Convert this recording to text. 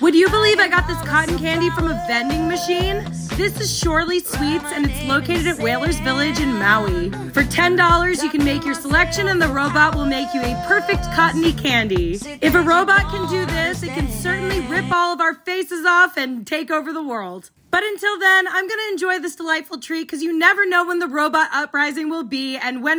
Would you believe I got this cotton candy from a vending machine? This is Shorely Sweets and it's located at Whalers Village in Maui. For $10, you can make your selection and the robot will make you a perfect cottony candy. If a robot can do this, it can certainly rip all of our faces off and take over the world. But until then, I'm going to enjoy this delightful treat because you never know when the robot uprising will be and when